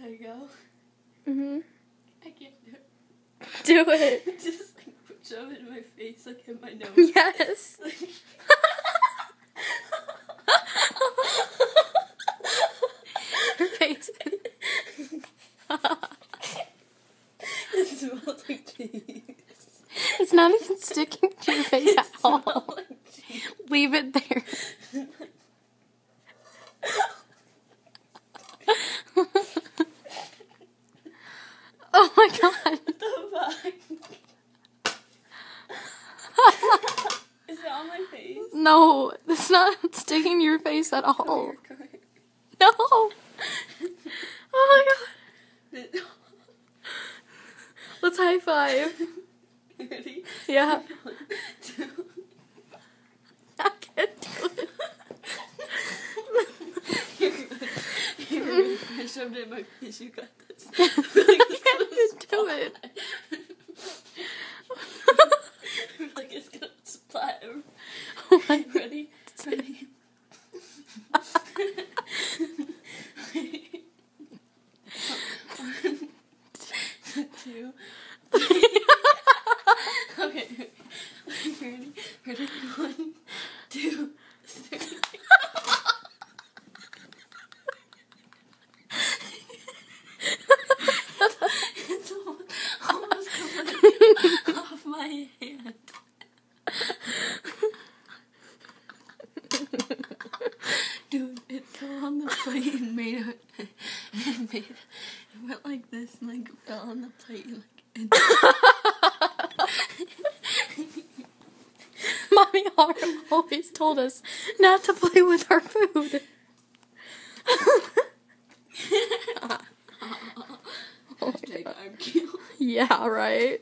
Should I go? Mhm. I can't do it. Do it. Just like shove it in my face, like in my nose. Yes. Like- Your face. it smells like cheese. It's not even sticking to your face at all. like. Leave it there. Oh my god. What the fuck? Is it on my face? No, it's not sticking to your face at all. No. Oh my god. Let's high five. Ready? Yeah. I can't do it. You're good. You're good. I shoved in my face. You got this. I can't do it. I feel like it's gonna splatter. Ready? Ready? One. Okay. Ready? Ready? One, two, three. It's almost coming off my hand. Dude, it fell on the plate and made it. It made it. Went like this and like fell on the plate and like. And Mommy Autumn always told us not to play with our food. Oh. Yeah, right.